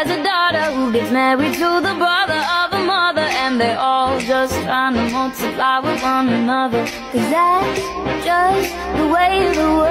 has a daughter who gets married to the brother of a mother And they all just trying to multiply with one another. Cause that's just the way the world